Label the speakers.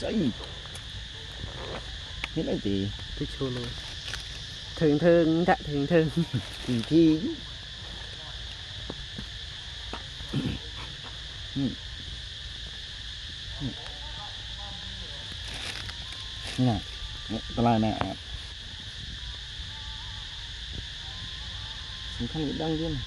Speaker 1: Dậy Hết là gì?
Speaker 2: Thích chua luôn Thường thường đã thường thường.
Speaker 1: Thì thì Như này Cái này này ạ Mình không bị đăng lên này